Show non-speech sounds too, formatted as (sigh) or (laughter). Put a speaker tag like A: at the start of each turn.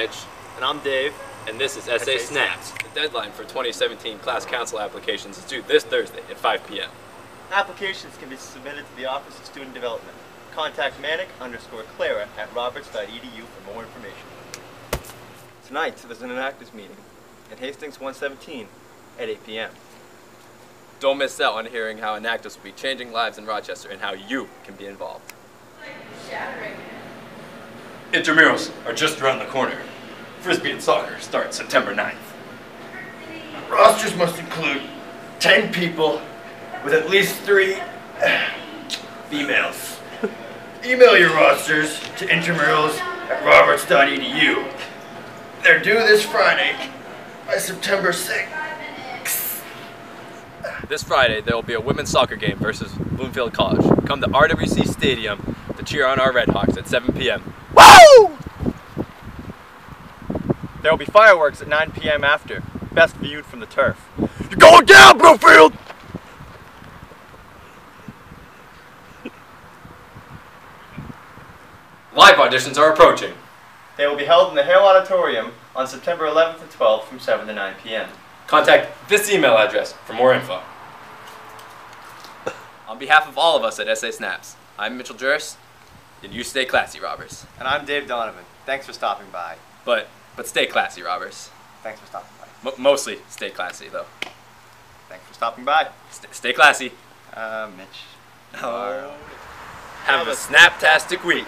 A: Mitch.
B: And I'm Dave.
A: And this is SA, Snaps. The deadline for 2017 class council applications is due this Thursday at 5 p.m.
C: Applications can be submitted to the Office of Student Development. Contact Manic underscore Clara at roberts.edu for more information. Tonight, there's an Enactus meeting at Hastings 117 at 8 p.m.
A: Don't miss out on hearing how Enactus will be changing lives in Rochester and how you can be involved.
D: Intramurals are just around the corner. Frisbee and soccer start September 9th.
E: Rosters must include 10 people with at least three (sighs) females. Email your rosters to intramurals at roberts.edu. They're due this Friday by September 6th.
A: This Friday, there will be a women's soccer game versus Bloomfield College. Come to RWC Stadium to cheer on our Redhawks at 7 p.m.
B: Woo! There will be fireworks at 9 p.m. after, best viewed from the turf.
D: You're going down, Bloomfield!
A: Live auditions are approaching.
C: They will be held in the Hale Auditorium on September 11th and 12th from 7 to 9 p.m.
A: Contact this email address for more info. On behalf of all of us at SA Snaps, I'm Mitchell Juris, and you stay classy, robbers.
B: And I'm Dave Donovan. Thanks for stopping by.
A: But but stay classy, robbers.
B: Thanks for stopping by.
A: M- mostly stay classy, though.
B: Thanks for stopping by.
A: St- stay classy.
B: Uh, Mitch.
A: Have a snaptastic week.